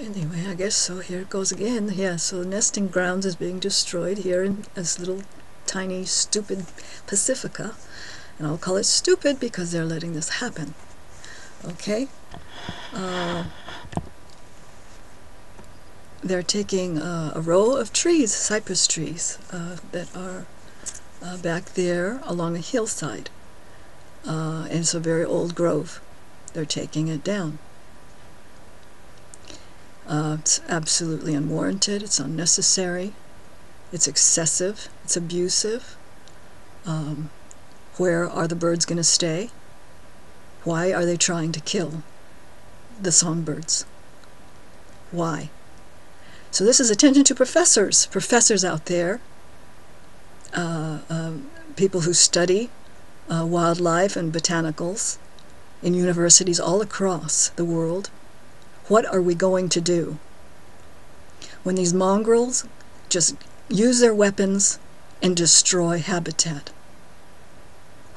Anyway, I guess so. Here it goes again. Yeah, so nesting grounds is being destroyed here in this little tiny stupid Pacifica. And I'll call it stupid because they're letting this happen. Okay? Uh, they're taking uh, a row of trees, cypress trees, uh, that are uh, back there along a hillside. Uh, and it's a very old grove. They're taking it down. Uh, it's absolutely unwarranted. It's unnecessary. It's excessive. It's abusive. Um, where are the birds going to stay? Why are they trying to kill the songbirds? Why? So this is attention to professors, professors out there, uh, uh, people who study uh, wildlife and botanicals in universities all across the world. What are we going to do? When these mongrels just use their weapons and destroy habitat.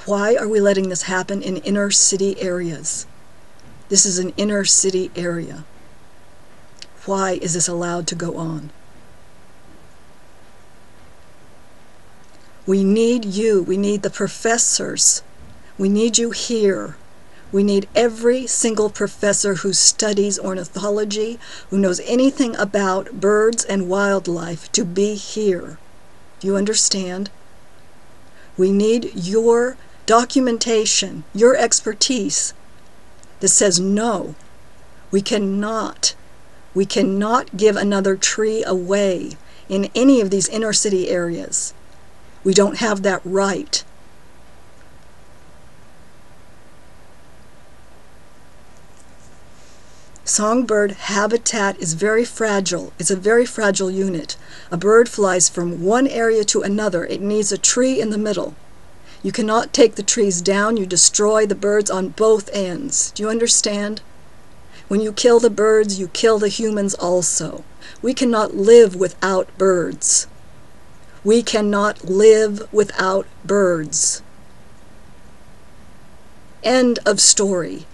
Why are we letting this happen in inner city areas? This is an inner city area. Why is this allowed to go on? We need you. We need the professors. We need you here. We need every single professor who studies ornithology, who knows anything about birds and wildlife to be here. Do you understand? We need your documentation, your expertise that says no, we cannot, we cannot give another tree away in any of these inner city areas. We don't have that right. Songbird habitat is very fragile. It's a very fragile unit. A bird flies from one area to another. It needs a tree in the middle. You cannot take the trees down. You destroy the birds on both ends. Do you understand? When you kill the birds, you kill the humans also. We cannot live without birds. We cannot live without birds. End of story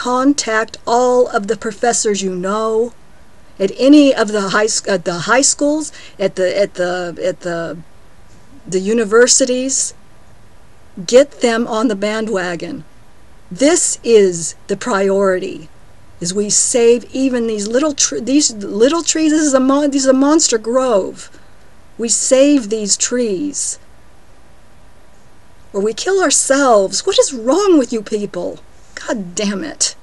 contact all of the professors you know at any of the high at the high schools at the at the at the the universities. Get them on the bandwagon. This is the priority is we save even these little these little trees this is a mon- this is a monster grove. We save these trees. Or we kill ourselves. What is wrong with you people God damn it.